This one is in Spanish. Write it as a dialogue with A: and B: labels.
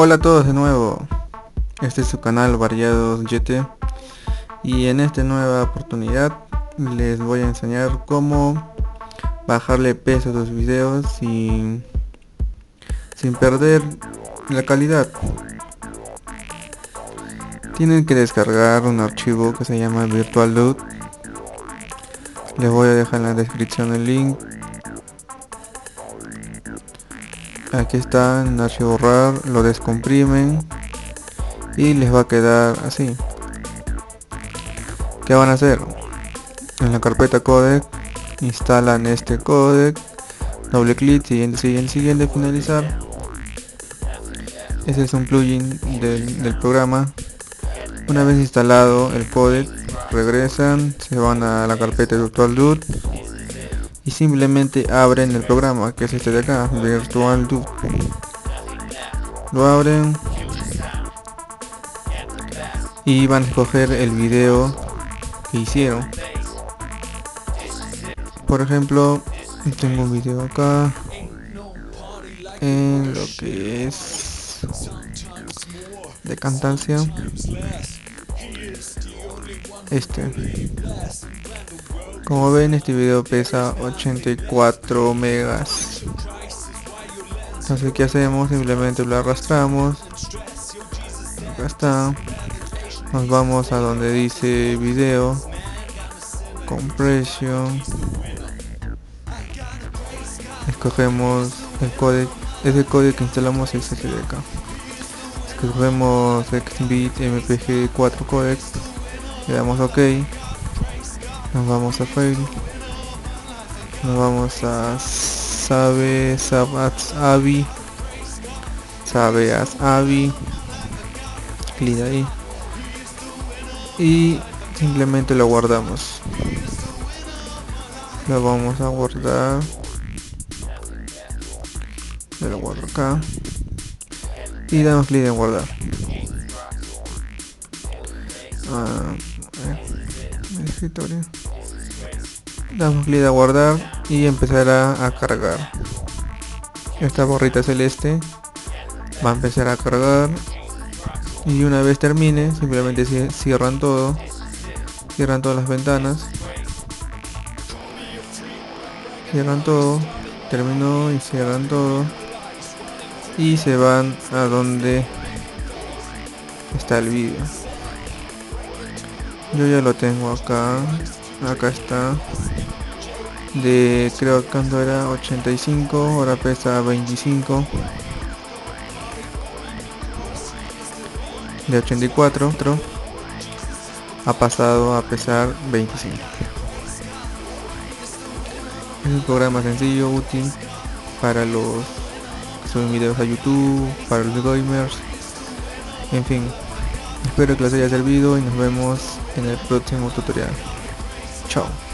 A: Hola a todos de nuevo, este es su canal Variados YT y en esta nueva oportunidad les voy a enseñar cómo bajarle peso a sus videos sin, sin perder la calidad. Tienen que descargar un archivo que se llama VirtualDoot. Les voy a dejar en la descripción el link aquí está en archivo RAR lo descomprimen y les va a quedar así. ¿qué van a hacer? en la carpeta codec instalan este codec doble clic, siguiente, siguiente, siguiente, finalizar. Ese es un plugin del, programa. Una vez instalado el codec regresan, se van a la carpeta virtual root y simplemente abren el programa que es este de acá virtual lo abren y van a escoger el video que hicieron. Por ejemplo tengo un video acá en lo que es de cantancia este como ven este video pesa 84 megas. Entonces ¿qué hacemos? Simplemente lo arrastramos. Acá está. Nos vamos a donde dice video. Compression. Escogemos el código. Ese código que instalamos es este acá. Escogemos XBit MPG 4 codec. Le damos OK. Nos vamos a file nos vamos a sabe sabats avi sabeas avi clic ahí. Y simplemente lo guardamos. Lo vamos a guardar. Lo guardo acá y damos clic en guardar. Ah, escritorio. Damos clic a guardar y empezará a cargar. Esta borrita celeste va a empezar a cargar. Y una vez termine simplemente cierran todo. Cierran todas las ventanas. Cierran todo. Terminó y cierran todo y se van a donde está el vídeo. Yo ya lo tengo acá. Acá está. De creo que cuando era 85 ahora pesa 25 de 84 ha pasado a pesar 25 es un programa sencillo útil para los suben videos a youtube para los gamers en fin Espero que les haya servido y nos vemos en el próximo tutorial. Chao.